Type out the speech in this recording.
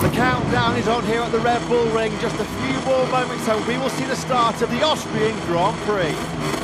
The countdown is on here at the Red Bull Ring. Just a few more moments and we will see the start of the Austrian Grand Prix.